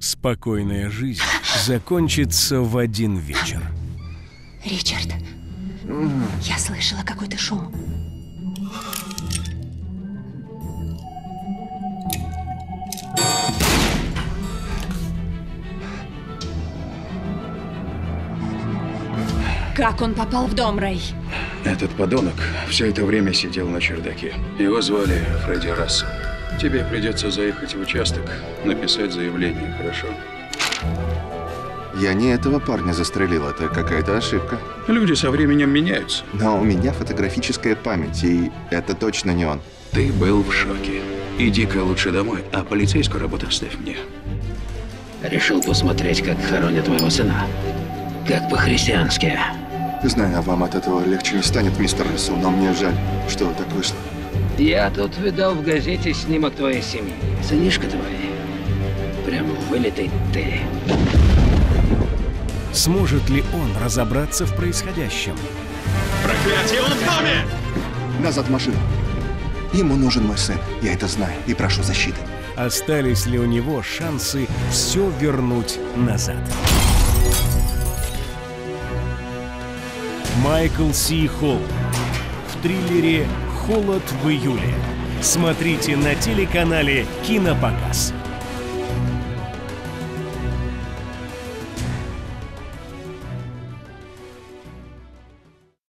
Спокойная жизнь закончится в один вечер. Ричард, я слышала какой-то шум. Как он попал в дом, Рэй? Этот подонок все это время сидел на чердаке. Его звали Фредди Рассел. Тебе придется заехать в участок, написать заявление, хорошо? Я не этого парня застрелил, это какая-то ошибка. Люди со временем меняются. Но у меня фотографическая память, и это точно не он. Ты был в шоке. Иди-ка лучше домой, а полицейскую работу оставь мне. Решил посмотреть, как хоронят твоего сына. Как по-христиански. Знаю, а вам от этого легче не станет, мистер Рассел, но мне жаль, что так вышло. Я тут видал в газете снимок твоей семьи. Сынишка твой. Прям вылитый ты. Сможет ли он разобраться в происходящем? Проклятие, он в доме! Назад в машину. Ему нужен мой сын, я это знаю, и прошу защиты. Остались ли у него шансы все вернуть назад? Майкл Си Холл в триллере «Холод в июле». Смотрите на телеканале «Кинопоказ».